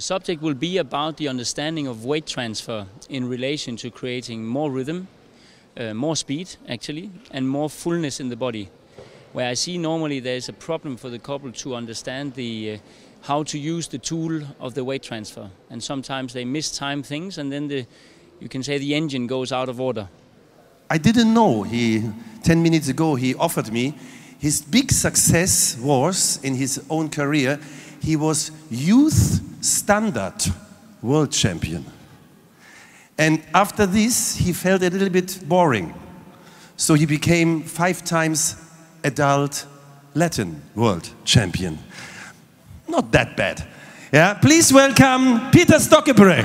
The subject will be about the understanding of weight transfer in relation to creating more rhythm, uh, more speed actually, and more fullness in the body. Where I see normally there's a problem for the couple to understand the uh, how to use the tool of the weight transfer, and sometimes they mistime things, and then the you can say the engine goes out of order. I didn't know he 10 minutes ago he offered me his big success was in his own career he was youth standard world champion. And after this, he felt a little bit boring. So he became five times adult Latin world champion. Not that bad. Yeah, please welcome Peter Stokkebroe.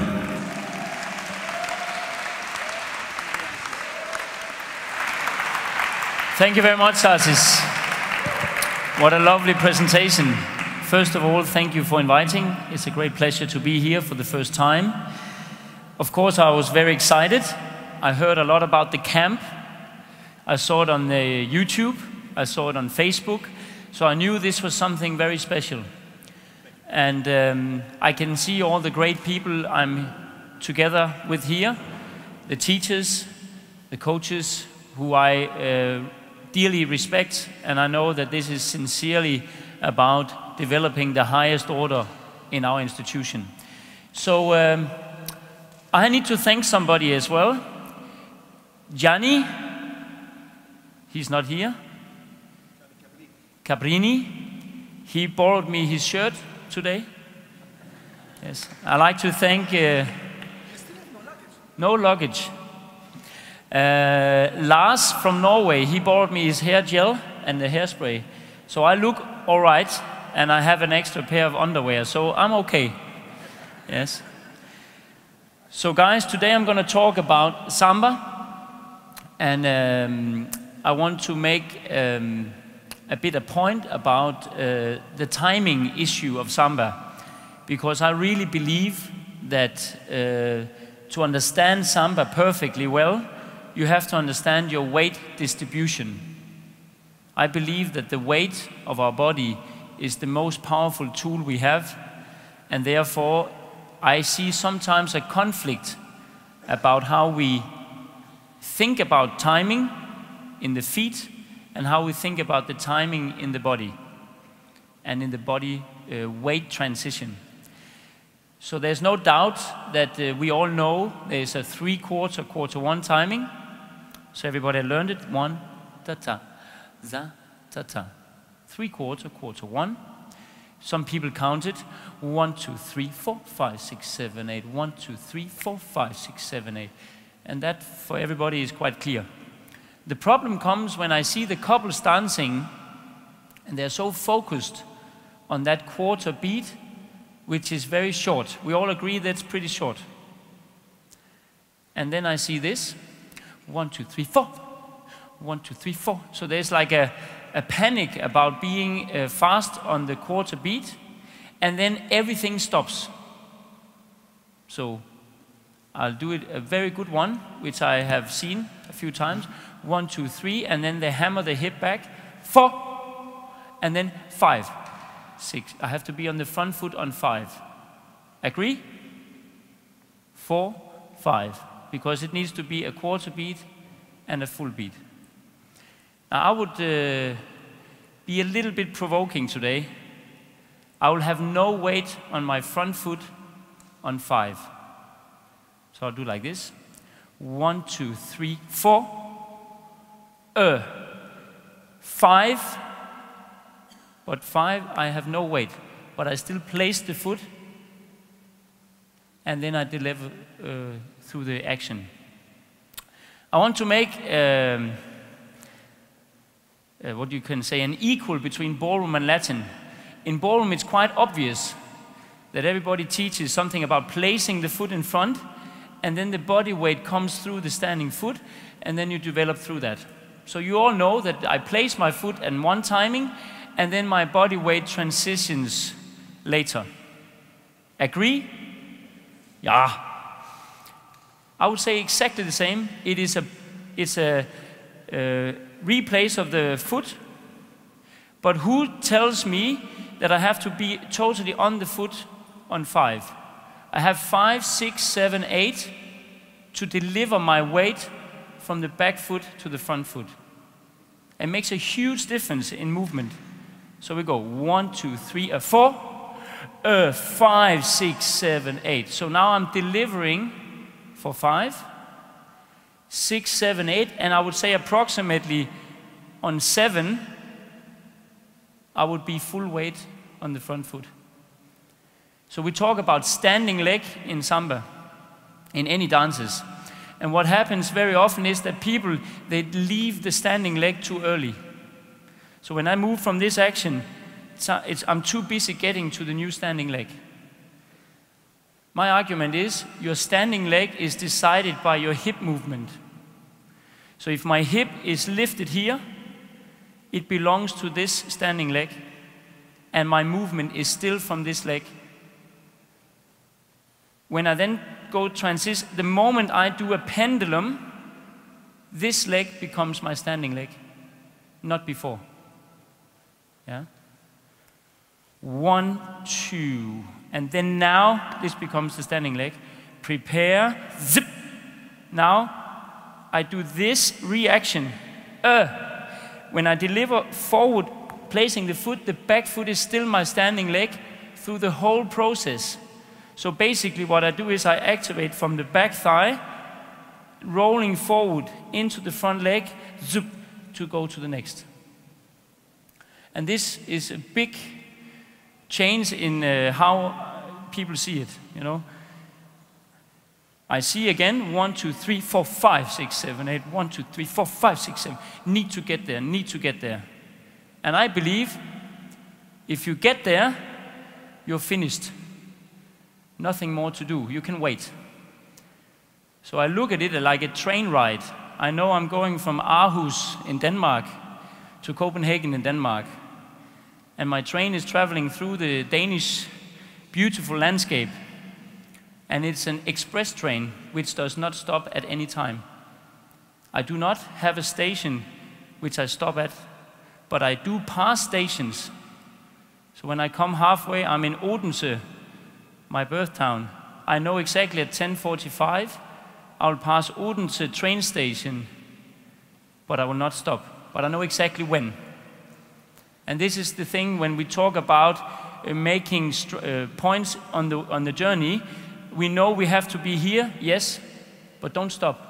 Thank you very much, Artis. What a lovely presentation. First of all, thank you for inviting. It's a great pleasure to be here for the first time. Of course, I was very excited. I heard a lot about the camp. I saw it on the YouTube. I saw it on Facebook. So I knew this was something very special. And um, I can see all the great people I'm together with here, the teachers, the coaches, who I uh, dearly respect, and I know that this is sincerely about developing the highest order in our institution. So um, I need to thank somebody as well. Gianni, he's not here. Cabrini, he borrowed me his shirt today. Yes, I'd like to thank. Uh, no luggage. Uh, Lars from Norway, he borrowed me his hair gel and the hairspray. So I look all right and I have an extra pair of underwear, so I'm okay. Yes. So, guys, today I'm going to talk about samba, and um, I want to make um, a bit a point about uh, the timing issue of samba, because I really believe that uh, to understand samba perfectly well, you have to understand your weight distribution. I believe that the weight of our body is the most powerful tool we have, and therefore I see sometimes a conflict about how we think about timing in the feet and how we think about the timing in the body and in the body uh, weight transition. So there's no doubt that uh, we all know there's a three quarter, quarter one timing. So everybody learned it. One, ta ta, za, ta ta three quarter, quarter one. Some people counted one, two, three, four, five, six, seven, eight. One, two, three, four, five, six, seven, eight. And that for everybody is quite clear. The problem comes when I see the couples dancing and they're so focused on that quarter beat, which is very short. We all agree that's pretty short. And then I see this one, two, three, four. One, two, three, four. So there's like a, a panic about being uh, fast on the quarter beat, and then everything stops. So I'll do it a very good one, which I have seen a few times. One, two, three, and then they hammer the hip back. Four, and then five, six. I have to be on the front foot on five. Agree? Four, five, because it needs to be a quarter beat and a full beat. I would uh, be a little bit provoking today. I will have no weight on my front foot on five. So I'll do like this. One, two, three, four. Uh. Five. But five, I have no weight. But I still place the foot. And then I deliver uh, through the action. I want to make um, uh, what you can say, an equal between ballroom and Latin. In ballroom, it's quite obvious that everybody teaches something about placing the foot in front, and then the body weight comes through the standing foot, and then you develop through that. So you all know that I place my foot in one timing, and then my body weight transitions later. Agree? Yeah. I would say exactly the same. It is a, it's a, uh, replace of the foot. But who tells me that I have to be totally on the foot on five? I have five, six, seven, eight to deliver my weight from the back foot to the front foot. It makes a huge difference in movement. So we go one, two, three, a four, a five, six, seven, eight. So now I'm delivering for five, six, seven, eight, and I would say approximately on seven, I would be full weight on the front foot. So we talk about standing leg in samba, in any dances. And what happens very often is that people, they leave the standing leg too early. So when I move from this action, it's, uh, I'm too busy getting to the new standing leg. My argument is your standing leg is decided by your hip movement. So if my hip is lifted here, it belongs to this standing leg, and my movement is still from this leg. When I then go transition, the moment I do a pendulum, this leg becomes my standing leg, not before. Yeah? One, two, and then now this becomes the standing leg. Prepare, zip. Now I do this reaction. Uh, when I deliver forward, placing the foot, the back foot is still my standing leg through the whole process. So basically what I do is I activate from the back thigh, rolling forward into the front leg, zoop, to go to the next. And this is a big change in uh, how people see it, you know. I see again, one, two, three, four, five, six, seven, eight, one, two, three, four, five, six, seven. Need to get there, need to get there. And I believe if you get there, you're finished nothing more to do. You can wait. So I look at it like a train ride. I know I'm going from Aarhus in Denmark to Copenhagen in Denmark. And my train is traveling through the Danish beautiful landscape. And it's an express train which does not stop at any time. I do not have a station which I stop at, but I do pass stations. So when I come halfway, I'm in Odense, my birth town, I know exactly at 10.45 I will pass Odense train station, but I will not stop. But I know exactly when. And this is the thing when we talk about uh, making uh, points on the, on the journey, we know we have to be here, yes, but don't stop.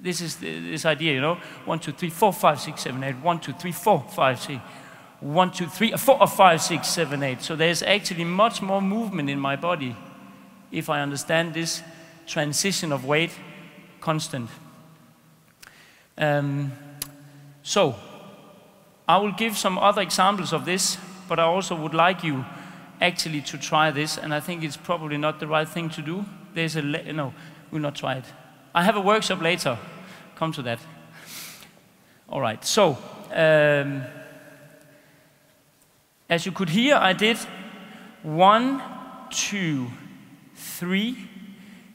This is the, this idea, you know, one, two, three, four, five, six, seven, eight, one, two, three, four, five, six one, two, three, four, five, six, seven, eight. So there's actually much more movement in my body if I understand this transition of weight constant. Um, so, I will give some other examples of this, but I also would like you actually to try this, and I think it's probably not the right thing to do. There's a, no, we'll not try it. I have a workshop later, come to that. All right, so, um, as you could hear, I did one, two, three,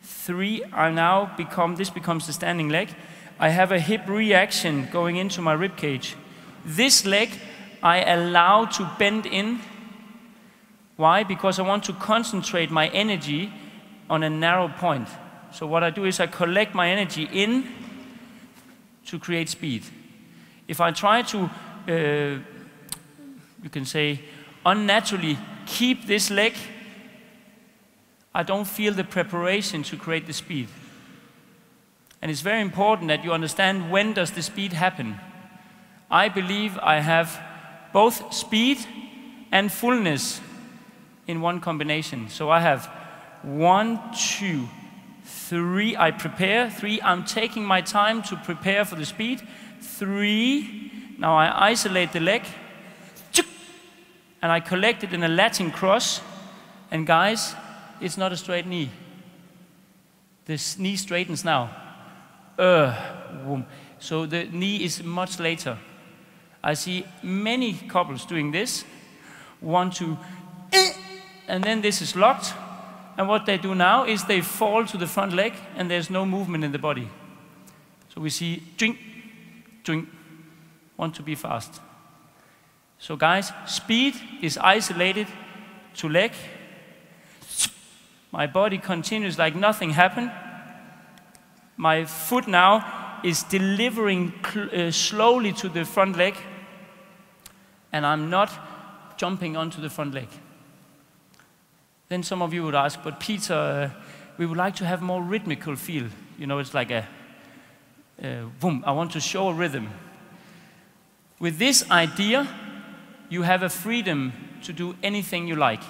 three. I now become, this becomes the standing leg. I have a hip reaction going into my rib cage. This leg I allow to bend in. Why? Because I want to concentrate my energy on a narrow point. So what I do is I collect my energy in to create speed. If I try to uh, you can say, unnaturally keep this leg, I don't feel the preparation to create the speed. And it's very important that you understand when does the speed happen. I believe I have both speed and fullness in one combination. So I have one, two, three, I prepare, three, I'm taking my time to prepare for the speed, three, now I isolate the leg, and I collect it in a Latin cross. And guys, it's not a straight knee. This knee straightens now. Uh, so the knee is much later. I see many couples doing this. One, two, and then this is locked. And what they do now is they fall to the front leg and there's no movement in the body. So we see, drink, drink, want to be fast. So guys, speed is isolated to leg. My body continues like nothing happened. My foot now is delivering uh, slowly to the front leg, and I'm not jumping onto the front leg. Then some of you would ask, but Peter, uh, we would like to have more rhythmical feel. You know, it's like a, uh, boom, I want to show a rhythm. With this idea, you have a freedom to do anything you like.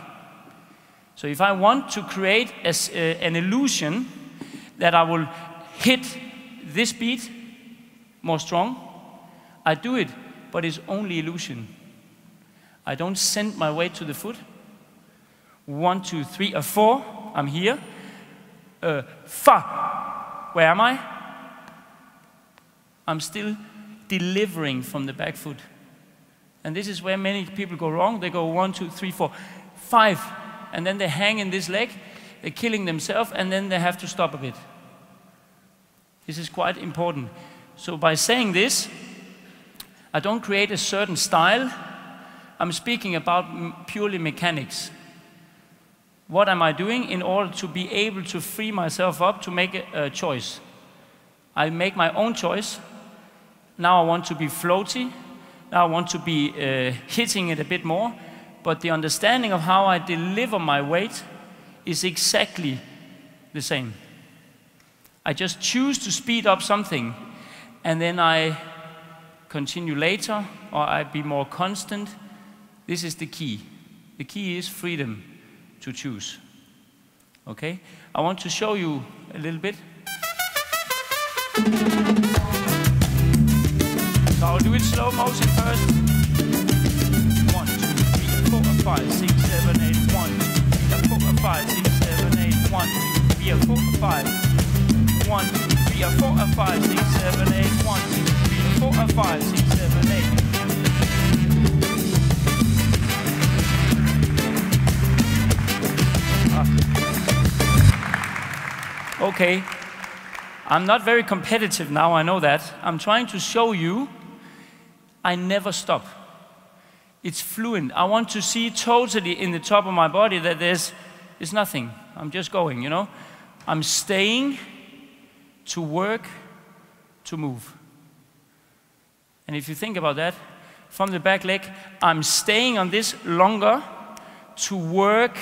So if I want to create a, uh, an illusion that I will hit this beat more strong, I do it, but it's only illusion. I don't send my weight to the foot. One, two, three, or four, I'm here. Uh, fa, where am I? I'm still delivering from the back foot. And this is where many people go wrong. They go one, two, three, four, five, and then they hang in this leg, they're killing themselves, and then they have to stop a bit. This is quite important. So by saying this, I don't create a certain style. I'm speaking about purely mechanics. What am I doing in order to be able to free myself up to make a, choice? I make my own choice. Now I want to be floaty. Now I want to be uh, hitting it a bit more but the understanding of how I deliver my weight is exactly the same. I just choose to speed up something and then I continue later or I be more constant. This is the key. The key is freedom to choose. Okay? I want to show you a little bit. So I'll do it slow motion first five, six, seven, eight, one, two, three, four, five, six, seven, eight, one, two, three, four, five, one, two, three, four, five, six, seven, eight, one, two, three, four, five, six, seven, eight. Okay, I'm not very competitive now, I know that. I'm trying to show you I never stop it's fluent. I want to see totally in the top of my body that there's, there's nothing. I'm just going, you know? I'm staying to work, to move. And if you think about that, from the back leg, I'm staying on this longer to work,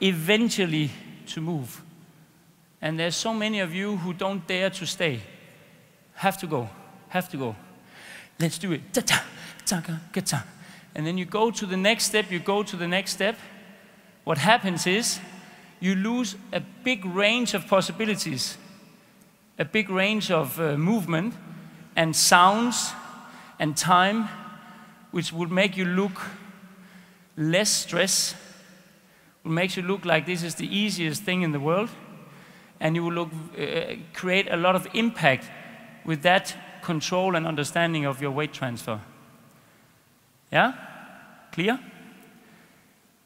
eventually to move. And there's so many of you who don't dare to stay. Have to go, have to go. Let's do it. And then you go to the next step, you go to the next step, what happens is you lose a big range of possibilities, a big range of uh, movement and sounds and time, which would make you look less stress, will make you look like this is the easiest thing in the world, and you will look, uh, create a lot of impact with that control and understanding of your weight transfer. Yeah? Clear?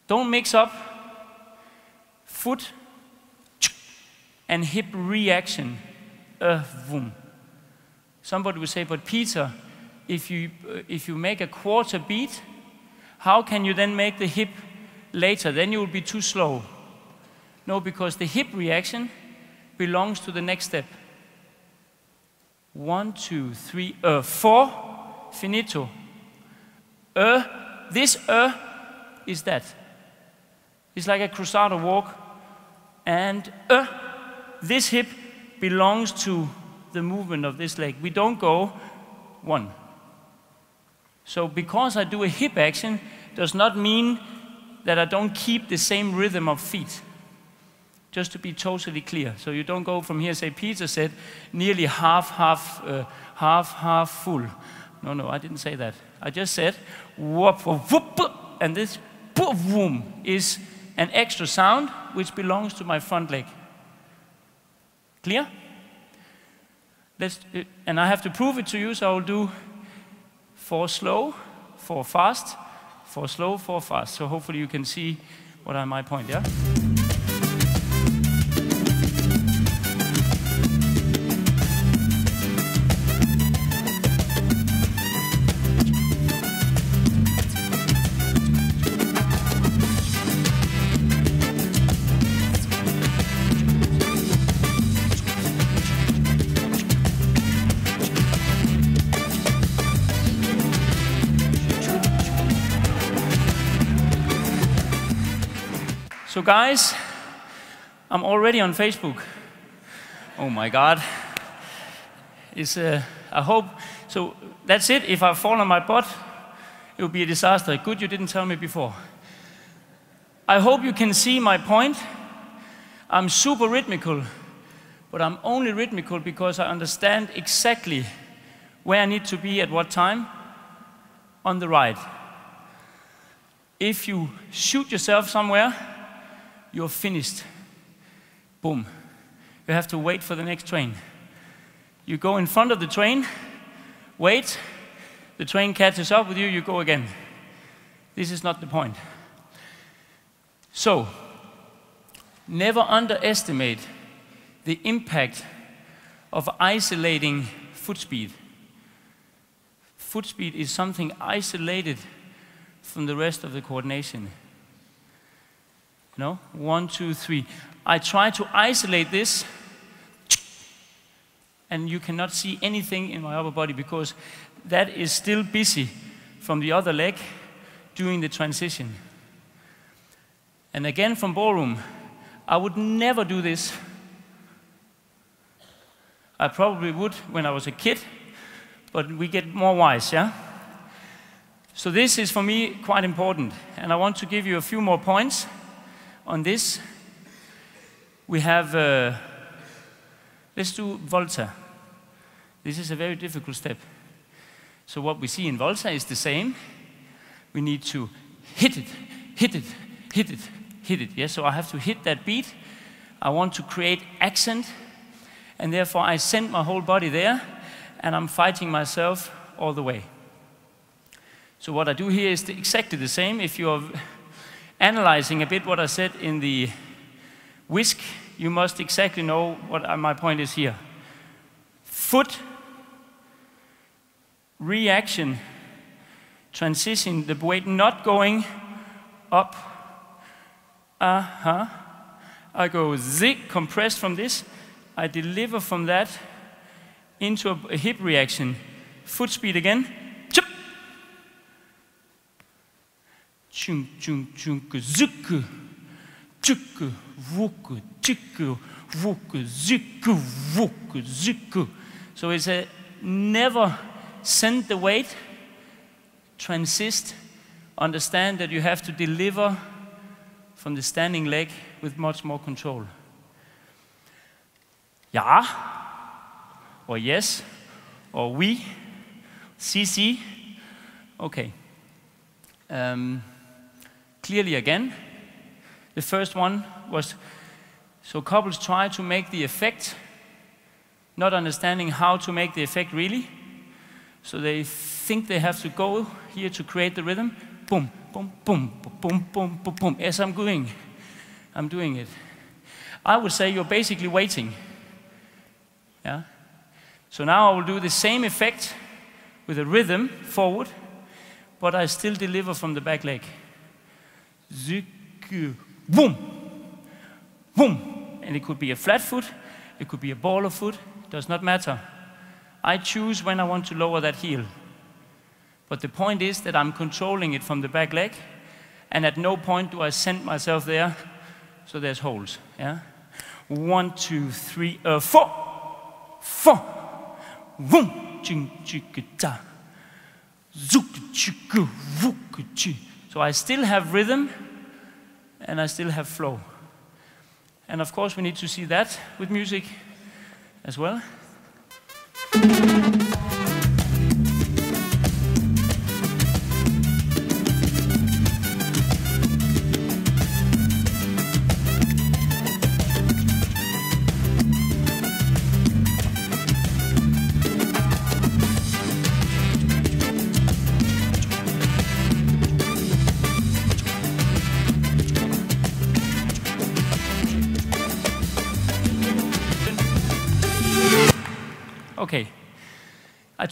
Don't mix up foot and hip reaction. Uh, boom. Somebody will say, but Peter, if you, uh, if you make a quarter beat, how can you then make the hip later? Then you will be too slow. No, because the hip reaction belongs to the next step. One, two, three, uh, four, finito. Uh, this uh is that. It's like a crusader walk. And uh, this hip belongs to the movement of this leg. We don't go one. So because I do a hip action does not mean that I don't keep the same rhythm of feet. Just to be totally clear. So you don't go from here, say Peter said, nearly half, half, uh, half, half full. No, no, I didn't say that. I just said, whoop, whoop, whoop and this boom is an extra sound which belongs to my front leg. Clear? Let's, uh, and I have to prove it to you, so I will do four slow, four fast, four slow, four fast. So hopefully you can see what are my point, yeah? Guys, I'm already on Facebook. Oh my God. It's, uh, I hope. So, that's it. If I fall on my butt, it will be a disaster. Good you didn't tell me before. I hope you can see my point. I'm super rhythmical, but I'm only rhythmical because I understand exactly where I need to be at what time on the ride. If you shoot yourself somewhere, you're finished. Boom. You have to wait for the next train. You go in front of the train, wait, the train catches up with you, you go again. This is not the point. So, never underestimate the impact of isolating foot speed. Foot speed is something isolated from the rest of the coordination. Know, one, two, three. I try to isolate this, and you cannot see anything in my upper body because that is still busy from the other leg doing the transition. And again from ballroom, I would never do this. I probably would when I was a kid, but we get more wise, yeah? So this is for me quite important, and I want to give you a few more points on this. We have, uh, let's do Volta. This is a very difficult step. So what we see in Volta is the same. We need to hit it, hit it, hit it, hit it. Yes, so I have to hit that beat. I want to create accent, and therefore I send my whole body there, and I'm fighting myself all the way. So what I do here is exactly the same. If you're analyzing a bit what I said in the whisk, you must exactly know what my point is here. Foot, reaction, transition, the weight not going up, uh-huh. I go zig, compressed from this. I deliver from that into a hip reaction. Foot speed again. Chung, zuku. Chuku, wuku, chiku, wuku, ziku, wuku, ziku. So it's a never send the weight, transist, understand that you have to deliver from the standing leg with much more control. Ja, or yes, or we, CC. Okay. Um, clearly again, the first one was so couples try to make the effect, not understanding how to make the effect really. So they think they have to go here to create the rhythm. Boom, boom, boom, boom, boom, boom, boom. As I'm doing, I'm doing it. I would say you're basically waiting. Yeah? So now I will do the same effect with a rhythm forward, but I still deliver from the back leg. Boom, boom. And it could be a flat foot, it could be a baller foot, does not matter. I choose when I want to lower that heel. But the point is that I'm controlling it from the back leg, and at no point do I send myself there, so there's holes. Yeah? One, two, three, uh, four, four, boom, ching, chicka, ta, zook, chicka, wook, chi. So I still have rhythm, and I still have flow. And of course, we need to see that with music as well.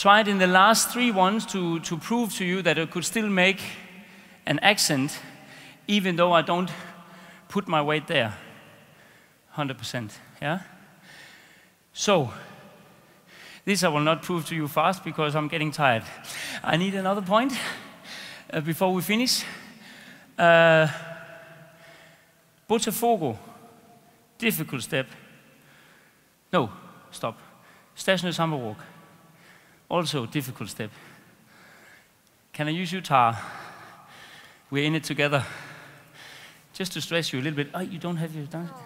Tried in the last three ones to, to prove to you that I could still make an accent even though I don't put my weight there. 100%, yeah? So, this I will not prove to you fast because I'm getting tired. I need another point uh, before we finish. Uh, Botafogo, difficult step. No, stop. Stationary samba walk, also difficult step. Can I use you, Tara? We're in it together. Just to stress you a little bit. Oh, you don't have your dance. No,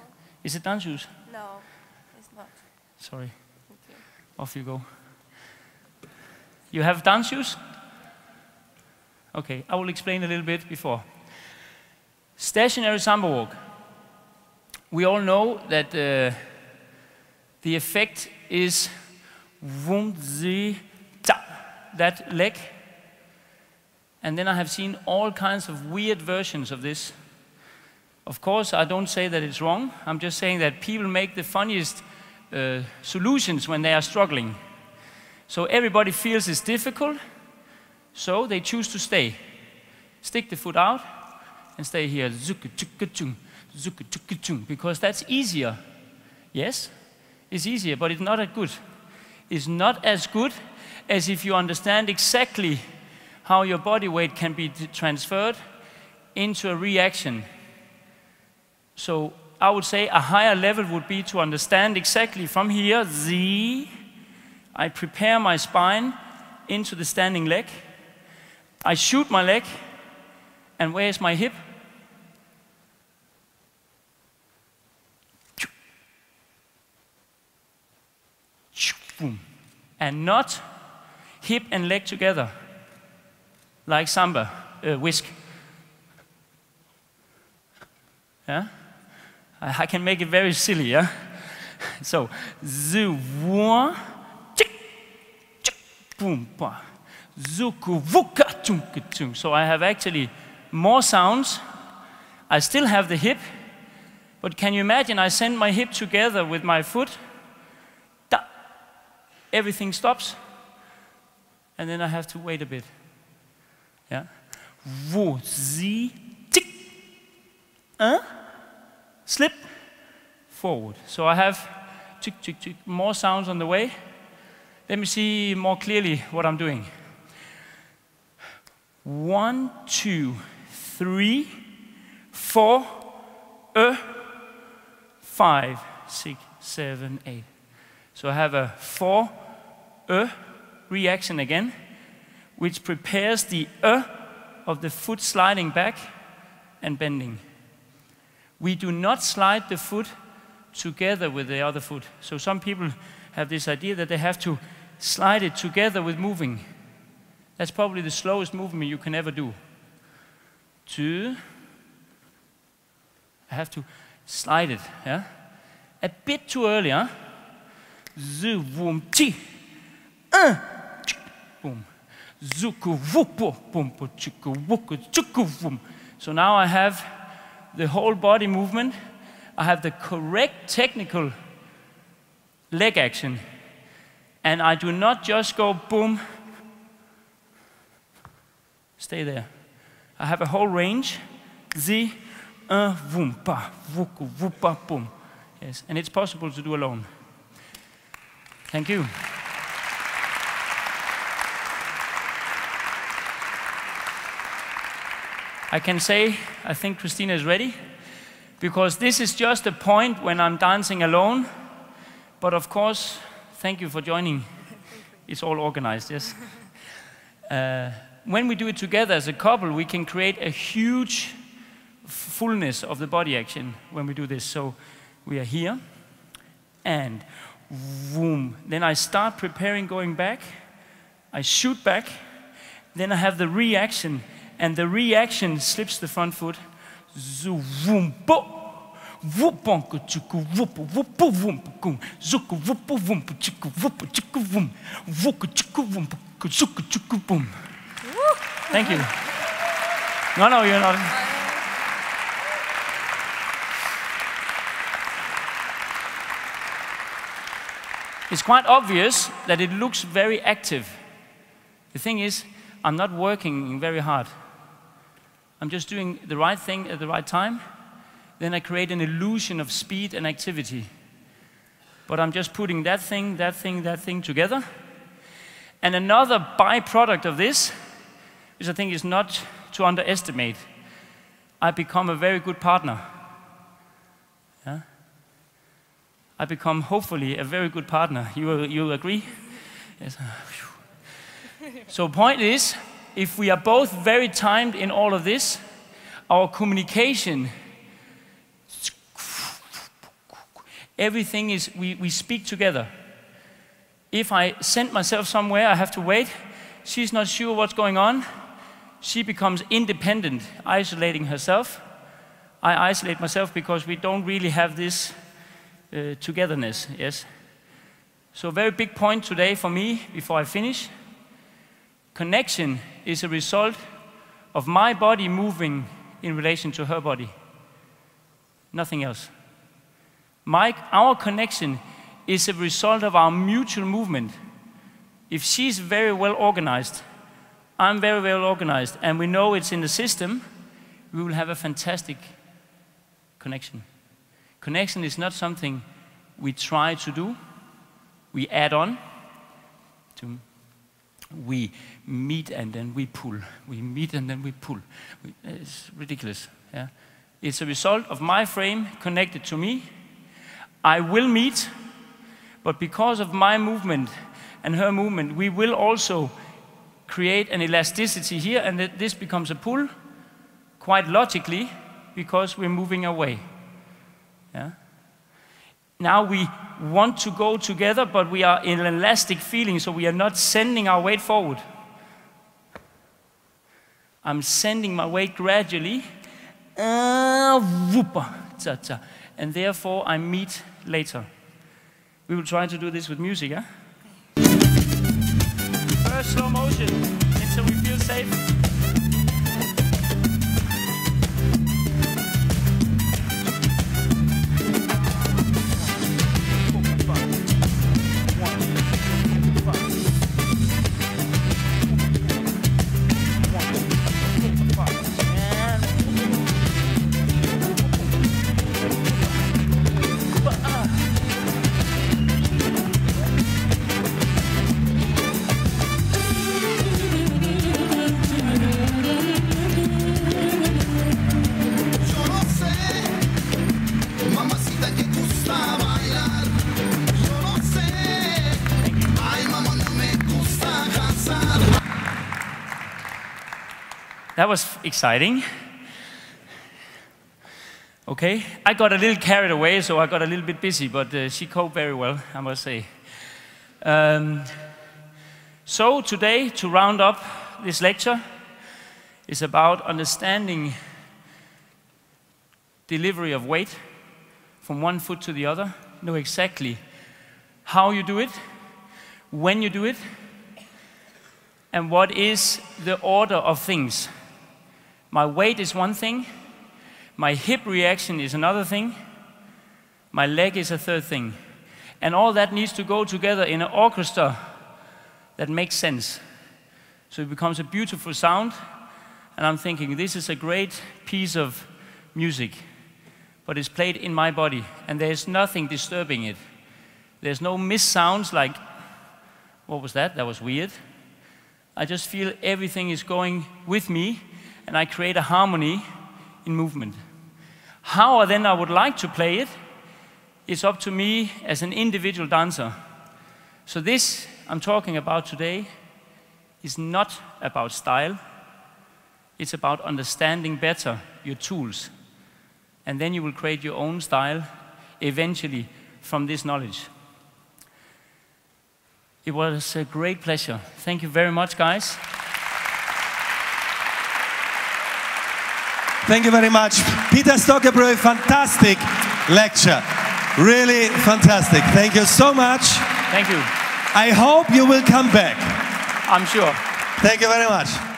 Is it dance shoes? no, it's not. Sorry. You. Off you go. You have dance shoes? Okay, I will explain a little bit before. Stationary samba walk. We all know that uh, the effect is zi ta, that leg. And then I have seen all kinds of weird versions of this. Of course, I don't say that it's wrong. I'm just saying that people make the funniest uh, solutions when they are struggling. So everybody feels it's difficult, so they choose to stay. Stick the foot out and stay here, because that's easier. Yes, it's easier, but it's not as good. It's not as good as if you understand exactly how your body weight can be transferred into a reaction. So I would say a higher level would be to understand exactly from here, Z, I prepare my spine into the standing leg. I shoot my leg, and where is my hip? Boom. And not hip and leg together, like samba, uh, whisk. Yeah? I, I can make it very silly, yeah? So, zu, one, tick, tick, boom, ba, zuku, vuka, tunka, tung. So I have actually more sounds. I still have the hip, but can you imagine I send my hip together with my foot? Everything stops, and then I have to wait a bit. Yeah? Wo, zi, tick, uh, slip, forward. So I have tick, tick, tick, more sounds on the way. Let me see more clearly what I'm doing. One, two, three, four, uh, five, six, seven, eight. So I have a four, uh reaction again, which prepares the uh of the foot sliding back and bending. We do not slide the foot together with the other foot. So some people have this idea that they have to slide it together with moving. That's probably the slowest movement you can ever do. Two. I have to slide it, yeah? A bit too early, huh? Boom. Zuku, boom, chiku, wuku. So now I have the whole body movement. I have the correct technical leg action. And I do not just go boom, stay there. I have a whole range. Z, uh, boom, pa, wuku, wupa, boom. Yes, and it's possible to do alone. Thank you. I can say, I think Christina is ready, because this is just a point when I'm dancing alone. But of course, thank you for joining. It's all organized, yes? Uh, when we do it together as a couple, we can create a huge fullness of the body action when we do this. So we are here, and boom. Then I start preparing going back. I shoot back. Then I have the reaction, and the reaction slips the front foot. Thank you. No, no, you're not. It's quite obvious that it looks very active. The thing is, I'm not working very hard. I'm just doing the right thing at the right time. Then I create an illusion of speed and activity. But I'm just putting that thing, that thing, that thing together. And another byproduct of this, which I think is not to underestimate, I become a very good partner. Yeah? I become hopefully a very good partner. You, you agree? Yes. So point is, if we are both very timed in all of this, our communication, everything is, we, we speak together. If I send myself somewhere, I have to wait. She's not sure what's going on. She becomes independent, isolating herself. I isolate myself because we don't really have this uh, togetherness, yes? So, very big point today for me before I finish connection is a result of my body moving in relation to her body. Nothing else. My, our connection is a result of our mutual movement. If she's very well organized, I'm very well organized, and we know it's in the system, we will have a fantastic connection. Connection is not something we try to do, we add on to we meet and then we pull. We meet and then we pull. It's ridiculous. Yeah? It's a result of my frame connected to me. I will meet, but because of my movement and her movement, we will also create an elasticity here, and this becomes a pull quite logically because we're moving away. Yeah? Now we want to go together, but we are in an elastic feeling, so we are not sending our weight forward. I'm sending my weight gradually, uh, and therefore I meet later. We will try to do this with music, yeah? First slow motion until we feel safe. That was exciting. Okay, I got a little carried away, so I got a little bit busy, but uh, she coped very well, I must say. Um, so, today, to round up this lecture, is about understanding delivery of weight from one foot to the other, know exactly how you do it, when you do it, and what is the order of things. My weight is one thing, my hip reaction is another thing, my leg is a third thing. And all that needs to go together in an orchestra that makes sense. So it becomes a beautiful sound, and I'm thinking this is a great piece of music, but it's played in my body, and there's nothing disturbing it. There's no miss sounds like, what was that? That was weird. I just feel everything is going with me, and I create a harmony in movement. How then I would like to play it is up to me as an individual dancer. So this I'm talking about today is not about style. It's about understanding better your tools. And then you will create your own style eventually from this knowledge. It was a great pleasure. Thank you very much, guys. Thank you very much. Peter Stokkebrø, fantastic lecture. Really fantastic. Thank you so much. Thank you. I hope you will come back. I'm sure. Thank you very much.